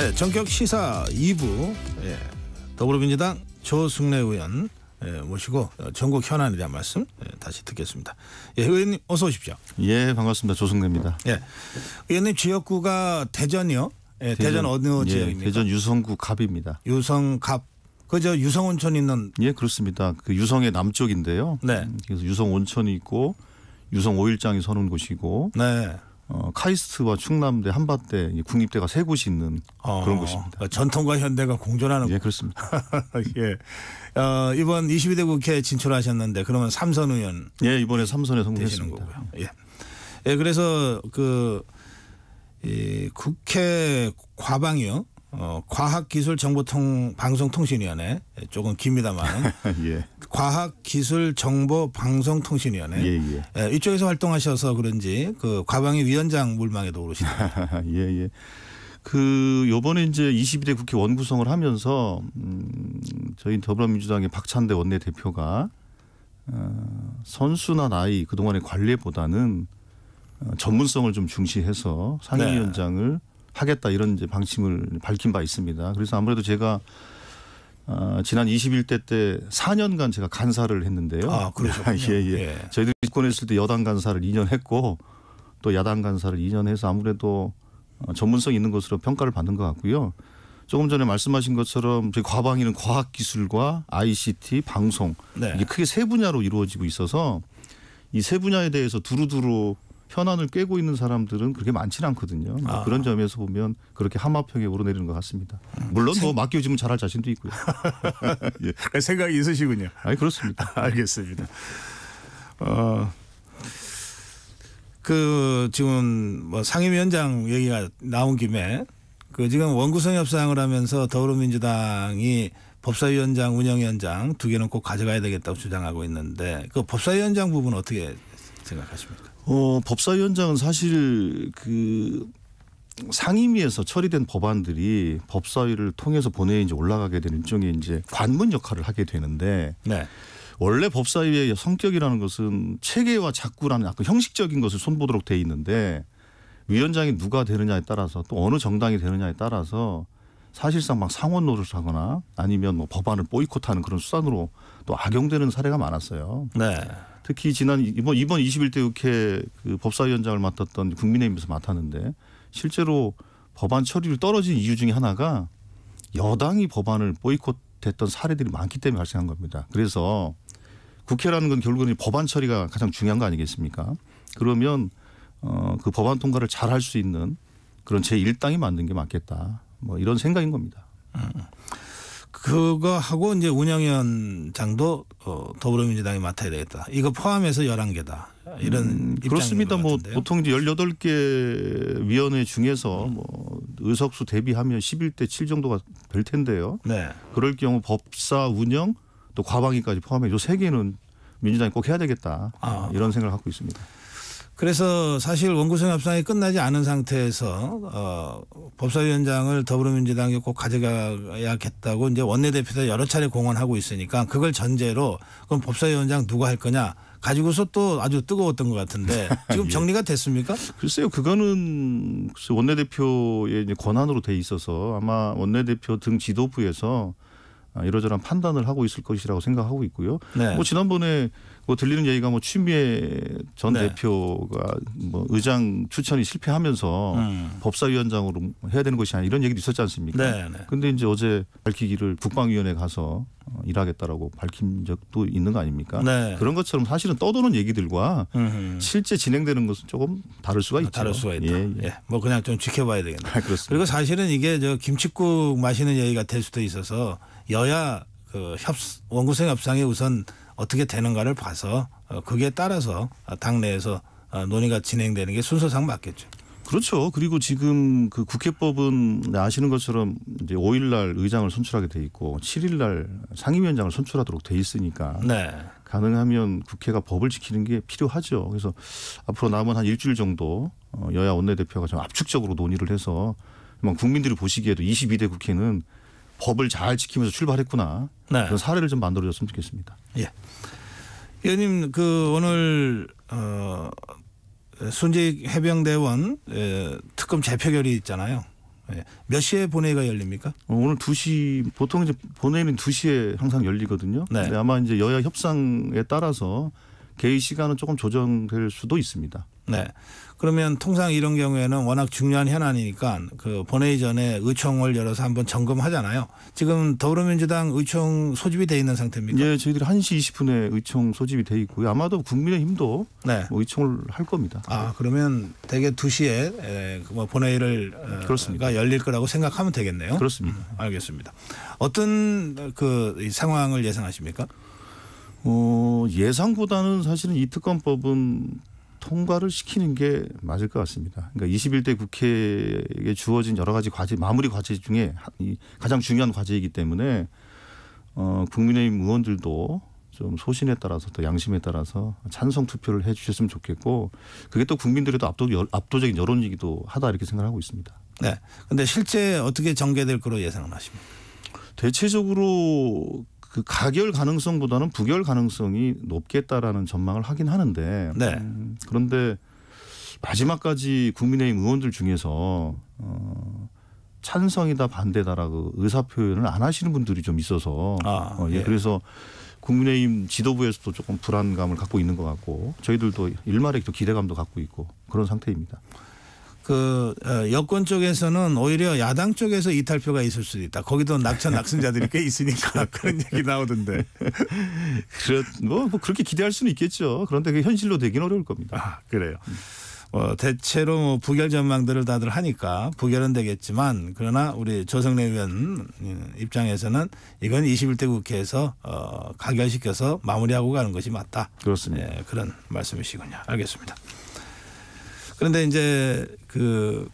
네, 전격 시사 2부 예, 더불어민주당 조승래 의원 예, 모시고 어, 전국 현안에 대한 말씀 예, 다시 듣겠습니다. 예, 의원님 어서 오십시오. 예, 반갑습니다. 조승래입니다. 예, 의원님 지역구가 대전이요. 예, 대전, 어느 예, 지역입니까? 대전 유성구 갑입니다. 유성갑 그저 유성 온천 있는 예, 그렇습니다. 그 유성의 남쪽인데요. 네. 음, 그래서 유성 온천이 있고 유성 오일장이 서는 곳이고 네 어, 카이스트와 충남대 한밭대 이 국립대가 세 곳이 있는 어, 그런 곳입니다. 어, 전통과 현대가 공존하는 예, 그렇습니다. 예. 어, 이번 22대 국회에 진출하셨는데 그러면 삼선 의원 예, 이번에 삼선에 성공했습니다. 거고요. 예. 예, 그래서 그 이, 국회 과방이요. 어, 과학기술정보통 방송통신위원회 조금 깁니다만 예, 과학기술정보방송통신위원회 예, 예. 예, 이쪽에서 활동하셔서 그런지 그 과방위 위원장 물망에도 오르시네요. 예, 예. 그 요번에 이제 22대 국회 원구성을 하면서 음, 저희 더불어민주당의 박찬대 원내대표가 어, 선수나 나이 그동안의 관례보다는 어, 전문성을 좀 중시해서 상임위원장을 하겠다 이런 이제 방침을 밝힌 바 있습니다. 그래서 아무래도 제가 어, 지난 21대 때 4년간 제가 간사를 했는데요. 아, 그러셨군요. 예, 예. 예. 저희들이 집권했을 때 여당 간사를 2년 했고 또 야당 간사를 2년 해서 아무래도 어, 전문성 있는 것으로 평가를 받는 것 같고요. 조금 전에 말씀하신 것처럼 저희 과방위는 과학기술과 ICT, 방송 네. 이게 크게 세 분야로 이루어지고 있어서 이 세 분야에 대해서 두루두루 현안을 꿰고 있는 사람들은 그렇게 많지는 않거든요. 뭐 아. 그런 점에서 보면 그렇게 하마평에 오르내리는 것 같습니다. 물론 뭐 맡겨주면 잘할 자신도 있고요. 예. 생각이 있으시군요. 아니 그렇습니다. 알겠습니다. 어, 그 지금 뭐 상임위원장 얘기가 나온 김에 그 지금 원구성 협상을 하면서 더불어민주당이 법사위원장, 운영위원장 두 개는 꼭 가져가야 되겠다고 주장하고 있는데 그 법사위원장 부분 어떻게 생각하십니까? 어, 법사위원장은 사실 그 상임위에서 처리된 법안들이 법사위를 통해서 본회의에 이제 올라가게 되는 일종의 이제 관문 역할을 하게 되는데 네. 원래 법사위의 성격이라는 것은 체계와 작구라는 약간 형식적인 것을 손보도록 돼 있는데 위원장이 누가 되느냐에 따라서 또 어느 정당이 되느냐에 따라서 사실상 막 상원 노릇을 하거나 아니면 뭐 법안을 보이콧하는 그런 수단으로 또 악용되는 사례가 많았어요. 네. 특히 지난 이번 이번 21대 국회 그 법사위원장을 맡았던 국민의힘에서 맡았는데 실제로 법안 처리를 떨어진 이유 중에 하나가 여당이 법안을 보이콧했던 사례들이 많기 때문에 발생한 겁니다. 그래서 국회라는 건 결국은 법안 처리가 가장 중요한 거 아니겠습니까? 그러면 어, 그 법안 통과를 잘 할 수 있는 그런 제 일당이 만든 게 맞겠다. 뭐 이런 생각인 겁니다. 그거 하고 이제 운영위원장도 어, 더불어민주당이 맡아야 되겠다. 이거 포함해서 11개다. 이런 음, 그렇습니다. 것 뭐. 보통 이제 18개 위원회 중에서 뭐 의석수 대비하면 11대 7 정도가 될 텐데요. 네. 그럴 경우 법사 운영 또 과방위까지 포함해 요 세 개는 민주당이 꼭 해야 되겠다. 아. 이런 생각을 갖고 있습니다. 그래서 사실 원구성 협상이 끝나지 않은 상태에서 어, 법사위원장을 더불어민주당이 꼭 가져가야겠다고 이제 원내대표도 여러 차례 공언하고 있으니까 그걸 전제로 그럼 법사위원장 누가 할 거냐 가지고서 또 아주 뜨거웠던 것 같은데 지금 예. 정리가 됐습니까? 글쎄요, 그거는 글쎄 원내대표의 권한으로 돼 있어서 아마 원내대표 등 지도부에서 아, 이러저러한 판단을 하고 있을 것이라고 생각하고 있고요. 네. 뭐 지난번에 뭐 들리는 얘기가 뭐 추미애 전 네. 대표가 뭐 의장 추천이 실패하면서 음. 법사위원장으로 해야 되는 것이 아니라 이런 얘기도 있었지 않습니까? 네, 네. 근데 이제 어제 밝히기를 국방위원회 가서 어, 일하겠다라고 밝힌 적도 있는 거 아닙니까? 네. 그런 것처럼 사실은 떠도는 얘기들과 음흠. 실제 진행되는 것은 조금 다를 수가 있죠. 다를 수가 있다. 예, 예, 예. 뭐 그냥 좀 지켜봐야 되겠네. 아, 그렇습니다. 그리고 사실은 이게 저 김치국 마시는 얘기가 될 수도 있어서 여야 그 협, 원구성 협상이 우선 어떻게 되는가를 봐서 어, 거기에 따라서 당내에서 어, 논의가 진행되는 게 순서상 맞겠죠. 그렇죠. 그리고 지금 그 국회법은 아시는 것처럼 이제 5일날 의장을 선출하게 돼 있고 7일날 상임위원장을 선출하도록 돼 있으니까 네. 가능하면 국회가 법을 지키는 게 필요하죠. 그래서 앞으로 남은 한 일주일 정도 어, 여야 원내대표가 좀 압축적으로 논의를 해서 뭐 국민들이 보시기에도 22대 국회는 법을 잘 지키면서 출발했구나 네. 그런 사례를 좀 만들어줬으면 좋겠습니다. 예. 의원님 그 오늘 어 순직 해병대원 에, 특검 재표결이 있잖아요. 예. 몇 시에 본회의가 열립니까? 어, 오늘 2시 보통 이제 본회의는 2시에 항상 열리거든요. 네. 근데 아마 이제 여야 협상에 따라서 개의 시간은 조금 조정될 수도 있습니다. 네. 그러면 통상 이런 경우에는 워낙 중요한 현안이니까 그 본회의 전에 의총을 열어서 한번 점검하잖아요. 지금 더불어민주당 의총 소집이 돼 있는 상태입니까? 예, 저희들이 1시 20분에 의총 소집이 돼 있고요. 아마도 국민의힘도 네. 뭐 의총을 할 겁니다. 아 그러면 대개 2시에 에, 그뭐 본회의를 어, 그렇습니다. 가 열릴 거라고 생각하면 되겠네요. 그렇습니다. 알겠습니다. 어떤 그이 상황을 예상하십니까? 어, 예상보다는 사실은 이 특검법은 통과를 시키는 게 맞을 것 같습니다. 그러니까 21대 국회에 주어진 여러 가지 과제, 마무리 과제 중에 가장 중요한 과제이기 때문에 어, 국민의힘 의원들도 좀 소신에 따라서 또 양심에 따라서 찬성 투표를 해 주셨으면 좋겠고 그게 또 국민들에도 압도, 압도적인 여론이기도 하다 이렇게 생각하고 있습니다. 네. 근데 실제 어떻게 전개될 거로 예상을 하십니까? 대체적으로 그 가결 가능성보다는 부결 가능성이 높겠다라는 전망을 하긴 하는데 네. 음, 그런데 마지막까지 국민의힘 의원들 중에서 어, 찬성이다 반대다라고 의사 표현을 안 하시는 분들이 좀 있어서 아, 어, 예, 예. 그래서 국민의힘 지도부에서도 조금 불안감을 갖고 있는 것 같고 저희들도 일말의 또 기대감도 갖고 있고 그런 상태입니다. 그 어, 여권 쪽에서는 오히려 야당 쪽에서 이탈표가 있을 수도 있다. 거기도 낙천 낙승자들이 꽤 있으니까 그런 얘기 나오던데. 그래, 뭐, 뭐 그렇게 기대할 수는 있겠죠. 그런데 그게 현실로 되긴 어려울 겁니다. 아 그래요. 어, 대체로 뭐 부결 전망들을 다들 하니까 부결은 되겠지만 그러나 우리 조성래 의원 입장에서는 이건 21대 국회에서 어, 가결시켜서 마무리하고 가는 것이 맞다. 그렇습니다. 예, 그런 말씀이시군요. 알겠습니다. 그런데 이제 그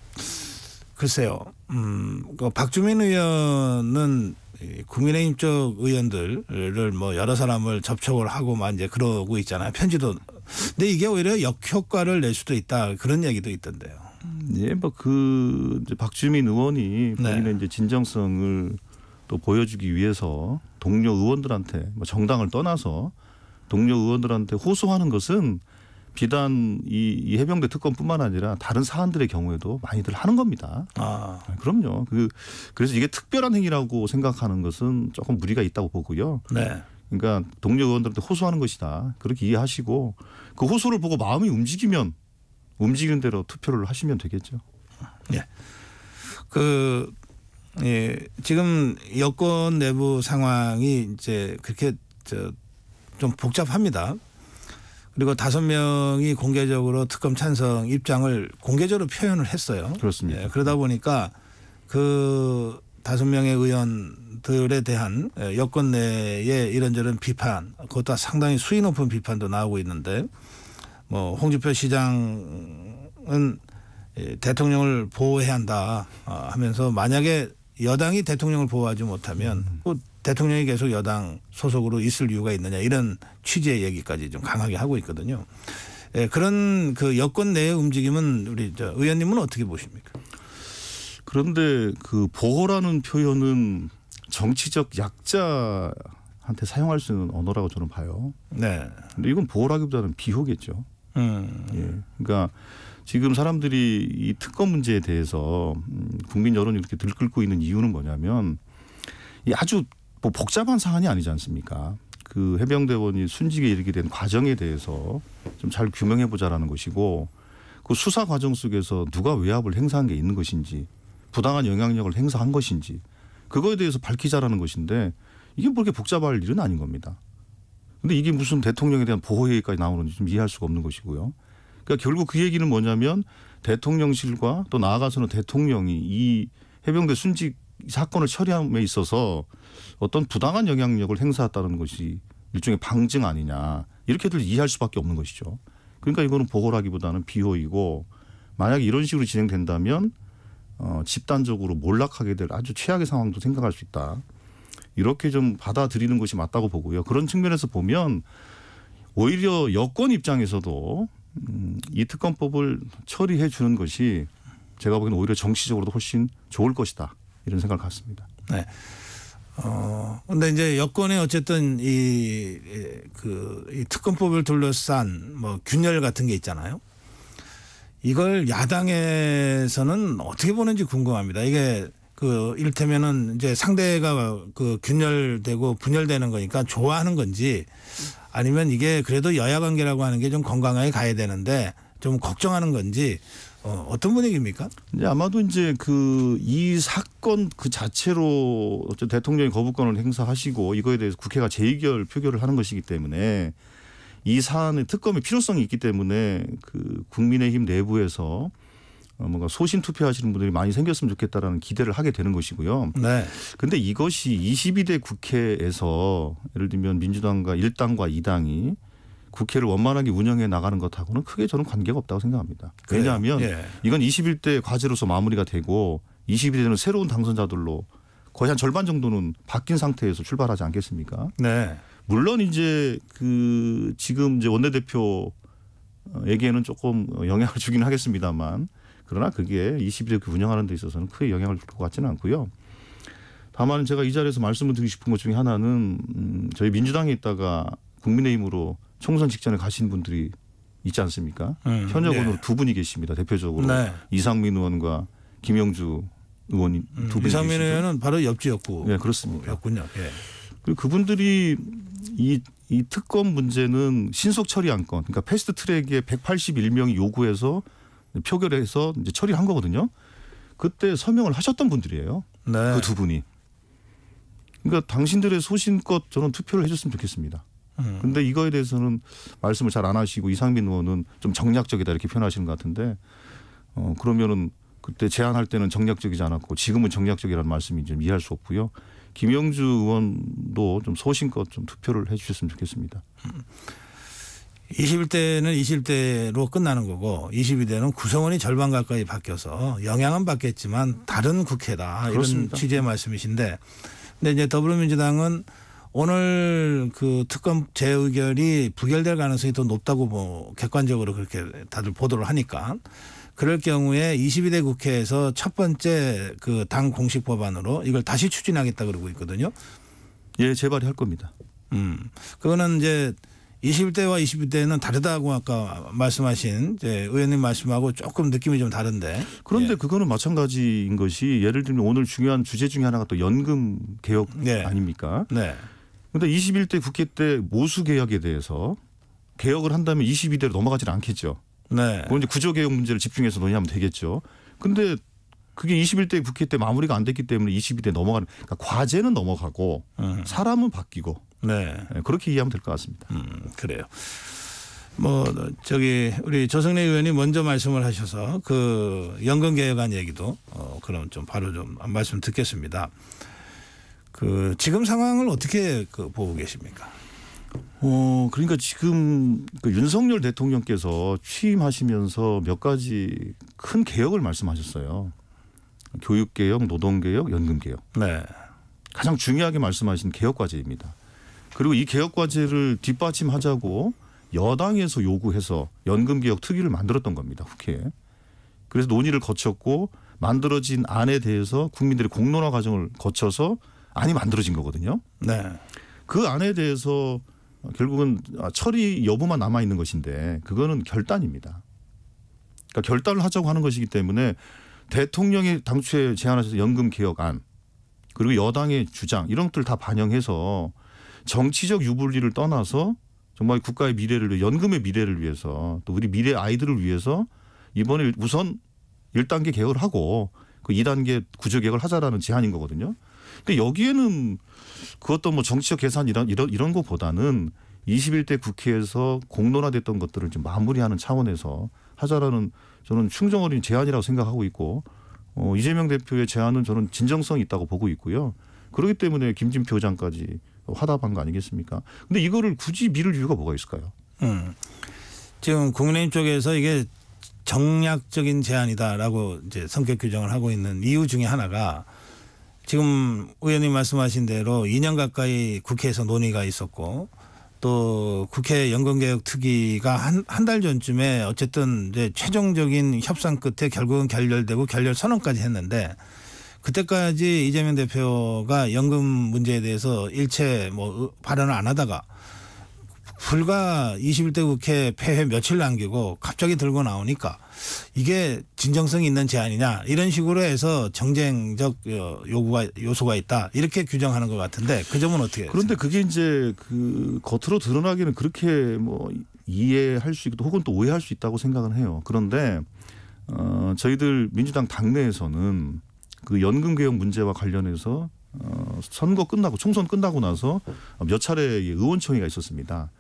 글쎄요, 음, 그 박주민 의원은 이 국민의힘 쪽 의원들을 뭐 여러 사람을 접촉을 하고만 이제 그러고 있잖아요. 편지도. 근데 이게 오히려 역효과를 낼 수도 있다 그런 얘기도 있던데요. 예, 뭐그 박주민 의원이 네. 본인의 이제 진정성을 또 보여주기 위해서 동료 의원들한테 뭐 정당을 떠나서 동료 의원들한테 호소하는 것은 비단 이, 이 해병대 특검뿐만 아니라 다른 사안들의 경우에도 많이들 하는 겁니다. 아, 아, 그럼요. 그 그래서 이게 특별한 행위라고 생각하는 것은 조금 무리가 있다고 보고요. 네. 그러니까 동료 의원들한테 호소하는 것이다. 그렇게 이해하시고 그 호소를 보고 마음이 움직이면 움직이는 대로 투표를 하시면 되겠죠. 그 예, 지금 여권 내부 상황이 이제 그렇게 저 좀 복잡합니다. 그리고 다섯 명이 공개적으로 특검 찬성 입장을 공개적으로 표현을 했어요. 그렇습니다. 예, 그러다 보니까 그 다섯 명의 의원들에 대한 예, 여권 내의 이런저런 비판, 그것도 상당히 수위 높은 비판도 나오고 있는데, 뭐 홍준표 시장은 예, 대통령을 보호해야 한다 아, 하면서 만약에 여당이 대통령을 보호하지 못하면 그 대통령이 계속 여당 소속으로 있을 이유가 있느냐 이런 취지의 얘기까지 좀 강하게 하고 있거든요. 예, 그런 그 여권 내의 움직임은 우리 저 의원님은 어떻게 보십니까? 그런데 그 보호라는 표현은 정치적 약자한테 사용할 수 있는 언어라고 저는 봐요. 네. 근데 이건 보호라기보다는 비호겠죠. 음. 예. 그러니까 지금 사람들이 이 특검 문제에 대해서 음, 국민 여론이 이렇게 들끓고 있는 이유는 뭐냐면 이 아주 뭐 복잡한 사안이 아니지 않습니까? 그 해병대원이 순직에 이르게 된 과정에 대해서 좀 잘 규명해 보자라는 것이고 그 수사 과정 속에서 누가 외압을 행사한 게 있는 것인지 부당한 영향력을 행사한 것인지 그거에 대해서 밝히자라는 것인데 이게 뭐 이렇게 복잡할 일은 아닌 겁니다. 근데 이게 무슨 대통령에 대한 보호 얘기까지 나오는지 좀 이해할 수가 없는 것이고요. 그러니까 결국 그 얘기는 뭐냐면 대통령실과 또 나아가서는 대통령이 이 해병대 순직 사건을 처리함에 있어서 어떤 부당한 영향력을 행사했다는 것이 일종의 방증 아니냐 이렇게들 이해할 수밖에 없는 것이죠. 그러니까 이거는 보호라기보다는 비호이고 만약에 이런 식으로 진행된다면 어, 집단적으로 몰락하게 될 아주 최악의 상황도 생각할 수 있다. 이렇게 좀 받아들이는 것이 맞다고 보고요. 그런 측면에서 보면 오히려 여권 입장에서도 음, 이 특검법을 처리해 주는 것이 제가 보기에는 오히려 정치적으로도 훨씬 좋을 것이다. 이런 생각을 갖습니다. 어, 근데 이제 여권에 어쨌든 이, 그, 이 특검법을 둘러싼 뭐 균열 같은 게 있잖아요. 이걸 야당에서는 어떻게 보는지 궁금합니다. 이게 그 이를테면은 이제 상대가 그 균열되고 분열되는 거니까 좋아하는 건지 아니면 이게 그래도 여야 관계라고 하는 게 좀 건강하게 가야 되는데 좀 걱정하는 건지 어, 어떤 분위기입니까? 이제 아마도 이제 그 이 사건 그 자체로 대통령이 거부권을 행사하시고 이거에 대해서 국회가 재의결 표결을 하는 것이기 때문에 이 사안의 특검의 필요성이 있기 때문에 그 국민의힘 내부에서 어, 뭔가 소신 투표하시는 분들이 많이 생겼으면 좋겠다라는 기대를 하게 되는 것이고요. 네. 근데 이것이 22대 국회에서 예를 들면 민주당과 1당과 2당이 국회를 원만하게 운영해 나가는 것하고는 크게 저는 관계가 없다고 생각합니다. 그래요? 왜냐하면 예. 이건 21대 과제로서 마무리가 되고 22대는 새로운 당선자들로 거의 한 절반 정도는 바뀐 상태에서 출발하지 않겠습니까? 네. 물론 이제 그 지금 이제 원내대표에게는 조금 영향을 주긴 하겠습니다만 그러나 그게 22대 그 운영하는 데 있어서는 크게 영향을 줄 것 같지는 않고요. 다만 제가 이 자리에서 말씀을 드리고 싶은 것 중에 하나는 음 저희 민주당에 있다가 국민의힘으로 총선 직전에 가신 분들이 있지 않습니까? 음, 현역원으로 네. 두 분이 계십니다. 대표적으로 네. 이상민 의원과 김영주 의원이 음, 두 분이 이상민 계시죠. 의원은 바로 옆지였고. 네, 그렇습니다. 였군요. 예. 그리고 그분들이 이, 이 특검 문제는 신속 처리 안건, 그러니까 패스트 트랙에 181명이 요구해서 표결해서 이제 처리를 한 거거든요. 그때 서명을 하셨던 분들이에요. 네. 그 두 분이. 그러니까 당신들의 소신껏 저는 투표를 해줬으면 좋겠습니다. 음. 근데 이거에 대해서는 말씀을 잘 안 하시고 이상민 의원은 좀 정략적이다 이렇게 표현하시는 것 같은데 어 그러면은 그때 제안할 때는 정략적이지 않았고 지금은 정략적이라는 말씀이 좀 이해할 수 없고요. 김영주 의원도 좀 소신껏 좀 투표를 해 주셨으면 좋겠습니다. 21대는 20대로 끝나는 거고 22대는 구성원이 절반 가까이 바뀌어서 영향은 받겠지만 다른 국회다 이런 그렇습니다. 취지의 말씀이신데 근데 이제 더불어민주당은 오늘 그 특검 재의결이 부결될 가능성이 더 높다고 뭐 객관적으로 그렇게 다들 보도를 하니까 그럴 경우에 22대 국회에서 첫 번째 그 당 공식 법안으로 이걸 다시 추진하겠다 그러고 있거든요. 예, 재발이 할 겁니다. 음. 그거는 이제 21대와 22대는 다르다고 아까 말씀하신 이제 의원님 말씀하고 조금 느낌이 좀 다른데. 그런데 예. 그거는 마찬가지인 것이 예를 들면 오늘 중요한 주제 중에 하나가 또 연금 개혁 네. 아닙니까? 네. 근데 21대 국회 때 모수 개혁에 대해서 개혁을 한다면 22대로 넘어가지는 않겠죠. 네. 그건 이제 구조 개혁 문제를 집중해서 논의하면 되겠죠. 근데 그게 21대 국회 때 마무리가 안 됐기 때문에 22대 넘어가는 그러니까 과제는 넘어가고 음. 사람은 바뀌고 네. 예, 그렇게 이해하면 될 것 같습니다. 음, 그래요. 뭐 저기 우리 조성래 의원이 먼저 말씀을 하셔서 그 연금 개혁안 얘기도 어 그럼 좀 바로 좀 말씀 듣겠습니다. 그 지금 상황을 어떻게 그 보고 계십니까? 어 그러니까 지금 그 윤석열 대통령께서 취임하시면서 몇 가지 큰 개혁을 말씀하셨어요. 교육 개혁, 노동 개혁, 연금 개혁. 네. 가장 중요하게 말씀하신 개혁 과제입니다. 그리고 이 개혁 과제를 뒷받침하자고 여당에서 요구해서 연금 개혁 특위를 만들었던 겁니다. 국회에. 그래서 논의를 거쳤고 만들어진 안에 대해서 국민들의 공론화 과정을 거쳐서 안이 만들어진 거거든요. 네. 그 안에 대해서 결국은 처리 여부만 남아 있는 것인데 그거는 결단입니다. 그러니까 결단을 하자고 하는 것이기 때문에 대통령이 당초에 제안하셔서 연금 개혁안 그리고 여당의 주장 이런 것들 다 반영해서 정치적 유불리를 떠나서 정말 국가의 미래를 위해 연금의 미래를 위해서 또 우리 미래 아이들을 위해서 이번에 우선 1단계 개혁을 하고 그 2단계 구조 개혁을 하자라는 제안인 거거든요. 근데 여기에는 그 어떤 뭐 정치적 계산 이런 이런 이런 것보다는 21대 국회에서 공론화됐던 것들을 좀 마무리하는 차원에서 하자라는 저는 충정 어린 제안이라고 생각하고 있고 어, 이재명 대표의 제안은 저는 진정성이 있다고 보고 있고요. 그렇기 때문에 김진표 장까지 화답한 거 아니겠습니까? 근데 이거를 굳이 미룰 이유가 뭐가 있을까요? 음. 지금 국민의힘 쪽에서 이게 정략적인 제안이다라고 이제 성격 규정을 하고 있는 이유 중에 하나가 지금 의원님 말씀하신 대로 2년 가까이 국회에서 논의가 있었고 또 국회 연금개혁 특위가 한 한 달 전쯤에 어쨌든 이제 최종적인 협상 끝에 결국은 결렬되고 결렬 선언까지 했는데 그때까지 이재명 대표가 연금 문제에 대해서 일체 뭐 발언을 안 하다가 불과 21대 국회 폐회 며칠 남기고 갑자기 들고 나오니까 이게 진정성이 있는 제안이냐 이런 식으로 해서 정쟁적 어, 요구가 요소가 있다 이렇게 규정하는 것 같은데 그 점은 어떻게 그런데 그게 이제 그 겉으로 드러나기는 그렇게 뭐 이해할 수 있고 혹은 또 오해할 수 있다고 생각은 해요. 그런데 어 저희들 민주당 당내에서는 그 연금 개혁 문제와 관련해서 어 선거 끝나고 총선 끝나고 나서 몇 차례 의원총회가 있었습니다.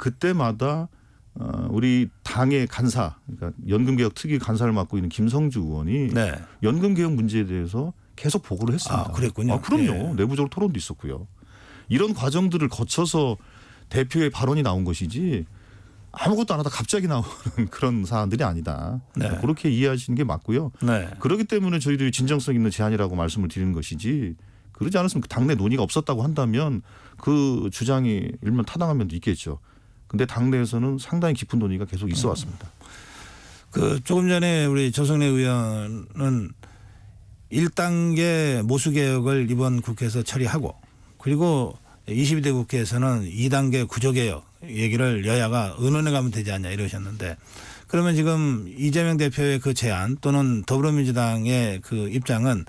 그때마다 어 우리 당의 간사 그러니까 연금 개혁 특위 간사를 맡고 있는 김성주 의원이 네. 연금 개혁 문제에 대해서 계속 보고를 했습니다. 아, 그랬군요. 아, 그럼요. 예. 내부적으로 토론도 있었고요. 이런 과정들을 거쳐서 대표의 발언이 나온 것이지 아무것도 안 하다 갑자기 나오는 그런 사안들이 아니다. 네. 그렇게 이해하시는 게 맞고요. 네. 그렇기 때문에 저희들이 진정성 있는 제안이라고 말씀을 드리는 것이지 그러지 않았으면 그 당내 논의가 없었다고 한다면 그 주장이 일면 타당한 면도 있겠죠. 근데 당내에서는 상당히 깊은 논의가 계속 있어 왔습니다. 그 조금 전에 우리 조성래 의원은 1단계 모수 개혁을 이번 국회에서 처리하고 그리고 22대 국회에서는 2단계 구조 개혁 얘기를 여야가 의논해 가면 되지 않냐 이러셨는데 그러면 지금 이재명 대표의 그 제안 또는 더불어민주당의 그 입장은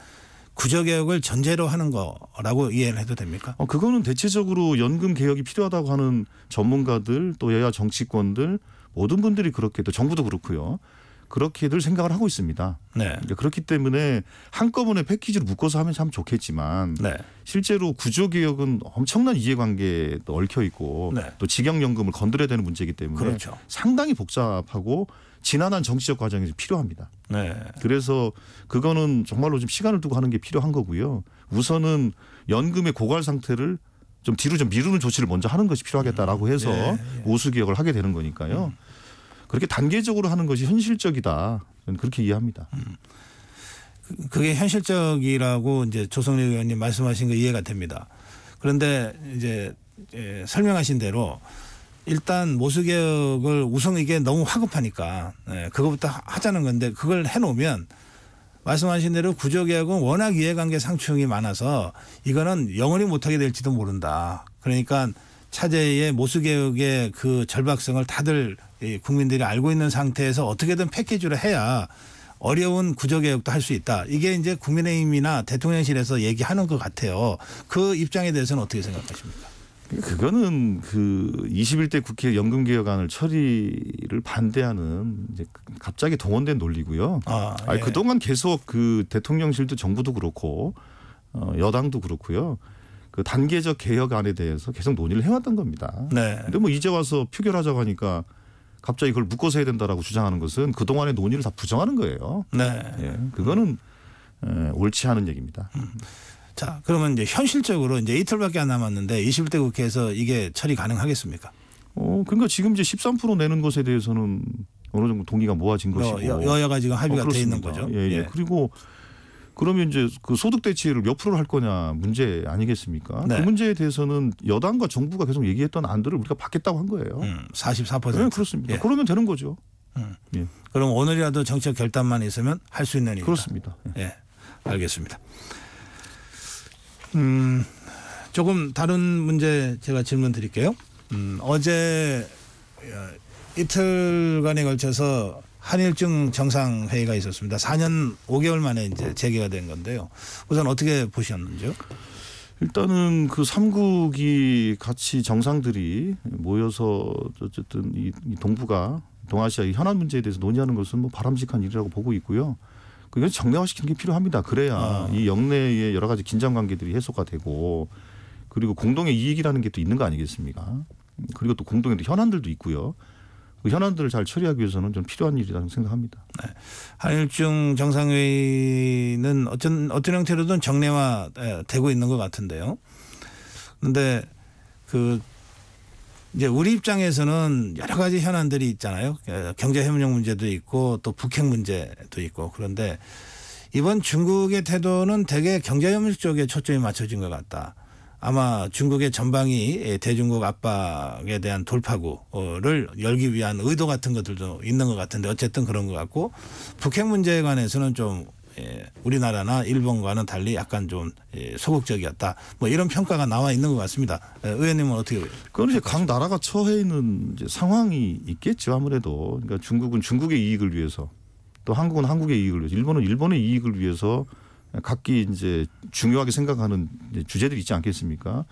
구조 개혁을 전제로 하는 거라고 이해를 해도 됩니까? 어, 그거는 대체적으로 연금 개혁이 필요하다고 하는 전문가들 또 여야 정치권들 모든 분들이 그렇게 또 정부도 그렇고요. 그렇게들 생각을 하고 있습니다. 네. 이제 그렇기 때문에 한꺼번에 패키지로 묶어서 하면 참 좋겠지만 네. 실제로 구조 개혁은 엄청난 이해관계도 얽혀 있고 네. 또 직영연금을 건드려야 되는 문제이기 때문에 그렇죠. 상당히 복잡하고 지난한 정치적 과정이 필요합니다. 네. 그래서 그거는 정말로 좀 시간을 두고 하는 게 필요한 거고요. 우선은 연금의 고갈 상태를 좀 뒤로 좀 미루는 조치를 먼저 하는 것이 필요하겠다라고 해서 예, 예. 오수 개혁을 하게 되는 거니까요. 그렇게 단계적으로 하는 것이 현실적이다. 저는 그렇게 이해합니다. 그게 현실적이라고 이제 조성래 의원님 말씀하신 거 이해가 됩니다. 그런데 이제 예, 설명하신 대로 일단 모수 개혁을 우선 이게 너무 화급하니까 예, 그거부터 하- 하자는 건데 그걸 해놓으면 말씀하신 대로 구조 개혁은 워낙 이해관계 상충이 많아서 이거는 영원히 못하게 될지도 모른다. 그러니까 차제의 모수 개혁의 그 절박성을 다들 이 국민들이 알고 있는 상태에서 어떻게든 패키지로 해야 어려운 구조개혁도 할 수 있다. 이게 이제 국민의힘이나 대통령실에서 얘기하는 것 같아요. 그 입장에 대해서는 어떻게 생각하십니까? 그거는 그 21대 국회 연금 개혁안을 처리를 반대하는 이제 갑자기 동원된 논리고요. 아, 아니, 예. 그동안 계속 그 대통령실도 정부도 그렇고 어, 여당도 그렇고요. 그 단계적 개혁안에 대해서 계속 논의를 해왔던 겁니다. 네. 근데 뭐 이제 와서 표결하자고 하니까 갑자기 그걸 묶어서 해야 된다라고 주장하는 것은 그동안의 논의를 다 부정하는 거예요. 네. 예. 그거는 에, 옳지 않은 얘기입니다. 자, 그러면 이제 현실적으로 이제 이틀밖에 안 남았는데 21대 국회에서 이게 처리 가능하겠습니까? 어, 그러니까 지금 이제 13% 내는 것에 대해서는 어느 정도 동의가 모아진 것이고 여, 여- 여야가 지금 합의가 어, 돼 있는. 거죠. 예, 예. 그리고 그러면 이제 그 소득 대체율을 몇 프로를 할 거냐 문제 아니겠습니까? 네. 그 문제에 대해서는 여당과 정부가 계속 얘기했던 안들을 우리가 받겠다고 한 거예요. 음, 44%. 네, 그렇습니다. 예. 그러면 되는 거죠. 예, 그럼 오늘이라도 정책 결단만 있으면 할 수 있는 일이다. 그렇습니다. 예. 예, 알겠습니다. 음, 조금 다른 문제 제가 질문 드릴게요. 음, 어제 어, 이틀간에 걸쳐서 한일중 정상회의가 있었습니다. 4년 5개월 만에 이제 재개가 된 건데요. 우선 어떻게 보셨는지요? 일단은 그 삼국이 같이 정상들이 모여서 어쨌든 이, 이 동북아 동아시아 이 현안 문제에 대해서 논의하는 것은 뭐 바람직한 일이라고 보고 있고요. 그건 정례화시키는 게 필요합니다. 그래야 아. 이 영내의 여러 가지 긴장 관계들이 해소가 되고 그리고 공동의 이익이라는 게 또 있는 거 아니겠습니까? 그리고 또 공동의 또 현안들도 있고요. 그 현안들을 잘 처리하기 위해서는 좀 필요한 일이라고 생각합니다. 한일중 정상회의는 어떤 어떤 형태로든 정례화 에, 되고 있는 것 같은데요. 그런데 그 이제 우리 입장에서는 여러 가지 현안들이 있잖아요. 에, 경제 협력 문제도 있고 또 북핵 문제도 있고 그런데 이번 중국의 태도는 대개 경제 협력 쪽에 초점이 맞춰진 것 같다. 아마 중국의 전방위 대중국 압박에 대한 돌파구를 열기 위한 의도 같은 것들도 있는 것 같은데 어쨌든 그런 것 같고 북핵 문제에 관해서는 좀 예, 우리나라나 일본과는 달리 약간 좀 예, 소극적이었다. 뭐 이런 평가가 나와 있는 것 같습니다. 예, 의원님은 어떻게 그건 이제 각 나라가 처해 있는 이제 상황이 있겠죠 아무래도 그러니까 중국은 중국의 이익을 위해서 또 한국은 한국의 이익을 위해서 일본은 일본의 이익을 위해서 각기 이제 중요하게 생각하는 이제 주제들이 있지 않겠습니까?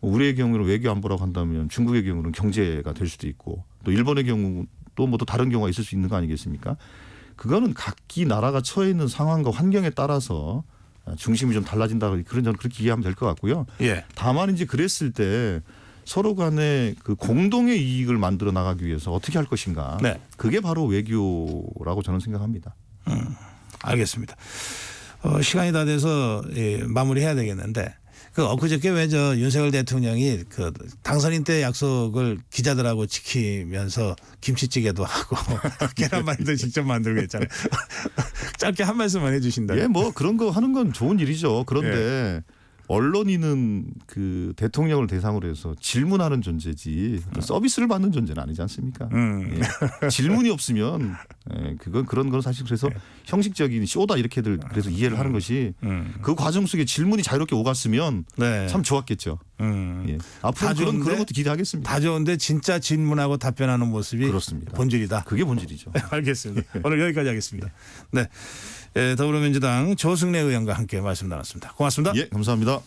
뭐 우리의 경우는 외교 안보라고 한다면 중국의 경우는 경제가 될 수도 있고 또 일본의 경우 또뭐또 다른 경우가 있을 수 있는 거 아니겠습니까? 그거는 각기 나라가 처해 있는 상황과 환경에 따라서 중심이 좀 달라진다 그런 저는 그렇게 이해하면 될 것 같고요. 예. 다만 이제 그랬을 때 서로 간에 그 공동의 이익을 만들어 나가기 위해서 어떻게 할 것인가. 네. 그게 바로 외교라고 저는 생각합니다. 알겠습니다. 어, 시간이 다 돼서 예, 마무리해야 되겠는데 그 엊그저께 왜 저 윤석열 대통령이 그 당선인 때 약속을 기자들하고 지키면서 김치찌개도 하고 계란말이도 직접 만들고 했잖아요. 짧게 한 말씀만 해주신다면. 예, 뭐 그런 거 하는 건 좋은 일이죠. 그런데 예. 언론인은 그 대통령을 대상으로 해서 질문하는 존재지 서비스를 받는 존재는 아니지 않습니까? 음. 예. 질문이 없으면 예, 그건 그런 건 사실 그래서 형식적인 쇼다 이렇게들 그래서 이해를 하는 것이 음. 그 과정 속에 질문이 자유롭게 오갔으면 네. 참 좋았겠죠. 음. 예. 앞으로 다 그런 그런 것도 기대하겠습니다. 다 좋은데 진짜 질문하고 답변하는 모습이 그렇습니다. 본질이다. 그게 본질이죠. 알겠습니다. 오늘 여기까지 하겠습니다. 네. 예, 더불어민주당 조승래 의원과 함께 말씀 나눴습니다. 고맙습니다. 예, 감사합니다.